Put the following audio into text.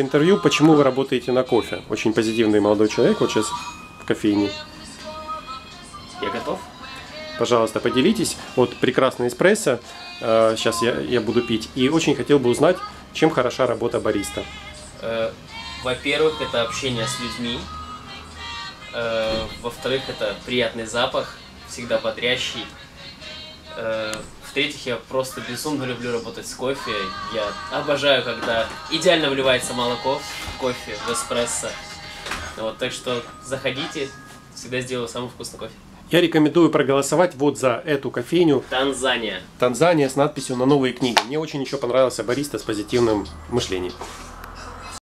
интервью, почему вы работаете на кофе. Очень позитивный молодой человек вот сейчас в кофейне. Я готов? Пожалуйста, поделитесь. Вот прекрасный эспрессо. э, Сейчас я, я буду пить. И очень хотел бы узнать, чем хороша работа бариста. Э, Во-первых, это общение с людьми. Э, Во-вторых, это приятный запах, всегда бодрящий. Э, В-третьих, я просто безумно люблю работать с кофе. Я обожаю, когда идеально вливается молоко в кофе, в эспрессо. Вот, так что заходите, всегда сделаю самый вкусный кофе. Я рекомендую проголосовать вот за эту кофейню Танзания. Танзания с надписью на новые книги. Мне очень еще понравился бариста с позитивным мышлением.